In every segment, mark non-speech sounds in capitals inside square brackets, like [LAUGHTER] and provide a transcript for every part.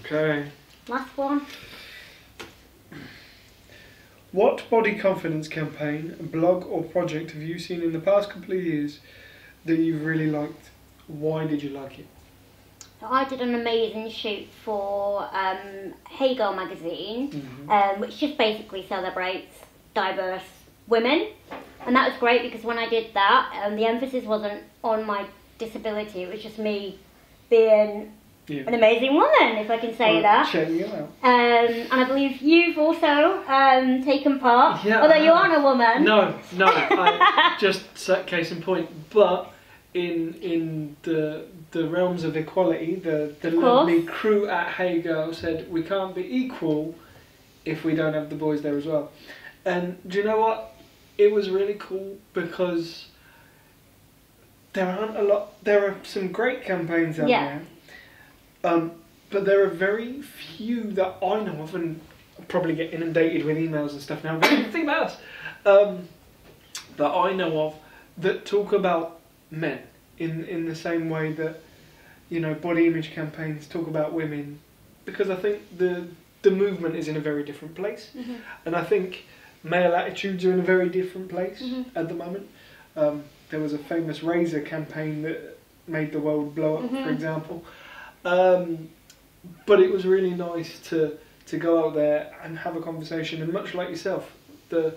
Okay. Last one. What body confidence campaign, blog, or project have you seen in the past couple of years that you've really liked? Why did you like it? So I did an amazing shoot for um, Hey Girl magazine, Mhm. um, which just basically celebrates diverse women, and that was great because when I did that, um, the emphasis wasn't on my disability; it was just me being Yeah. an amazing woman, if I can say Oh, that. Out. Um, and I believe you've also um, taken part, Yeah, although you aren't a woman. No, no. I, [LAUGHS] just set case in point, but in in the the realms of equality, the the lovely crew at Hey Girl said we can't be equal if we don't have the boys there as well. And do you know what? It was really cool because there aren't a lot. There are some great campaigns out Yeah. there, um, but there are very few that I know of, and probably get inundated with emails and stuff now. But think about us um, that I know of that talk about men in in the same way that you know body image campaigns talk about women, because I think the the movement is in a very different place, Mhm. and I think male attitudes are in a very different place Mhm. at the moment. Um, there was a famous razor campaign that made the world blow up, for Mhm. example. Um, but it was really nice to to go out there and have a conversation, and much like yourself, the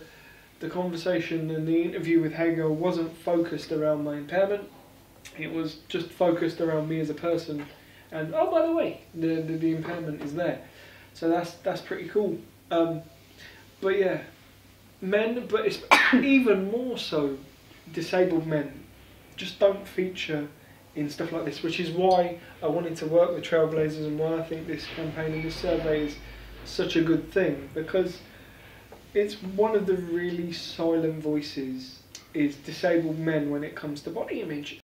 the conversation and the interview with Hey Girl wasn't focused around my impairment. It was just focused around me as a person, and oh, by the way, the the, the impairment is there, so that's that's pretty cool. Um, but yeah, men, but it's [COUGHS] even more so, disabled men, just don't feature in stuff like this, which is why I wanted to work with Trailblazers and why I think this campaign and this survey is such a good thing because it's one of the really silent voices is disabled men when it comes to body image